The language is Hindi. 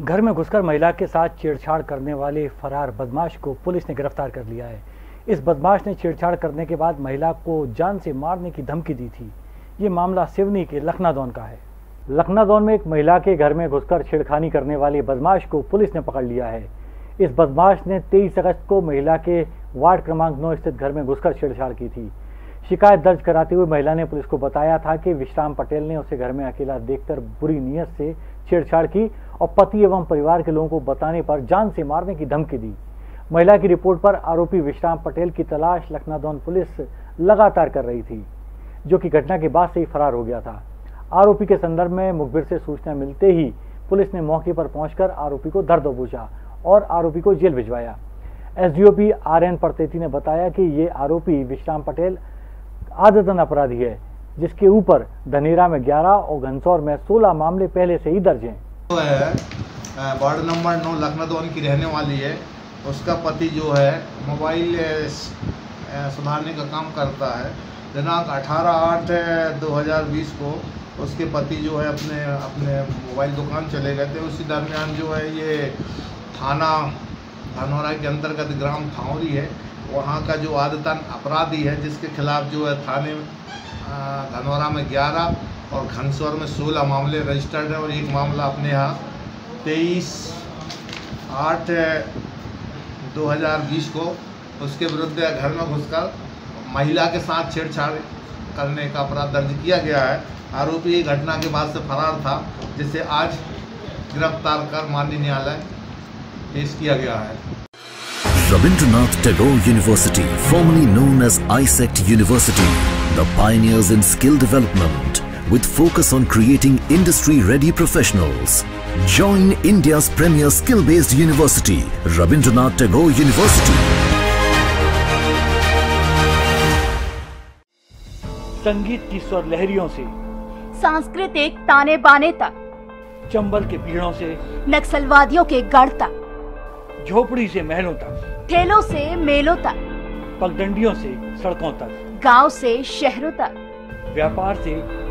घर में घुसकर महिला के साथ छेड़छाड़ करने वाले फरार बदमाश को पुलिस ने गिरफ़्तार कर लिया है। इस बदमाश ने छेड़छाड़ करने के बाद महिला को जान से मारने की धमकी दी थी। ये मामला सिवनी के लखनादौन का है। लखनादौन में एक महिला के घर में घुसकर छेड़खानी करने वाले बदमाश को पुलिस ने पकड़ लिया है। इस बदमाश ने 23 अगस्त को महिला के वार्ड क्रमांक नौ स्थित घर में घुसकर छेड़छाड़ की थी। शिकायत दर्ज कराते हुए महिला ने पुलिस को बताया था कि विश्राम पटेल ने उसे घर में अकेला देखकर बुरी नीयत से छेड़छाड़ की और पति एवं परिवार के लोगों को बताने पर जान से मारने की धमकी दी। महिला की रिपोर्ट पर आरोपी विश्राम पटेल की तलाश लखनादौन पुलिस लगातार कर रही थी, जो कि घटना के बाद से ही फरार हो गया था। आरोपी के संदर्भ में मुखबिर से सूचना मिलते ही पुलिस ने मौके पर पहुंचकर आरोपी को दर्द पूछा और आरोपी को जेल भिजवाया। एसडीओपी आर एन परतेती ने बताया कि ये आरोपी विश्राम पटेल आदतन अपराधी है, जिसके ऊपर धनेरा में 11 और घनसौर में 16 मामले पहले से ही दर्ज हैं। जो है वार्ड नंबर नौ, लखनऊ की रहने वाली है। उसका पति जो है, मोबाइल सुधारने का काम करता है। दिनांक 18 आठ 2020 को उसके पति जो है, अपने अपने मोबाइल दुकान चले गए थे। उसी दरमियान जो है, ये थाना धनौरा के अंतर्गत ग्राम थावरी है। वहाँ का जो आदतन अपराधी है, जिसके खिलाफ जो है थाने धनौरा में 11 और घनसौर में 16 मामले रजिस्टर्ड हैं और एक मामला अपने यहाँ तेईस आठ 2020 को। उसके विरुद्ध घर में घुसकर महिला के साथ छेड़छाड़ करने का अपराध दर्ज किया गया है। आरोपी घटना के बाद से फरार था जिसे आज गिरफ़्तार कर माननीय न्यायालय पेश किया गया है। Rabindranath Tagore University, formerly known as ISECT University, the pioneers in skill development with focus on creating industry-ready professionals. Join India's premier skill-based university, Rabindranath Tagore University. संगीत की स्वर लहरियों से सांस्कृतिक ताने बाने तक चंबल के पीड़ों से नक्सलवादियों के गढ़ तक झोपड़ी से महलों तक ठेलों से मेलों तक पगडंडियों से सड़कों तक गाँव से शहरों तक व्यापार से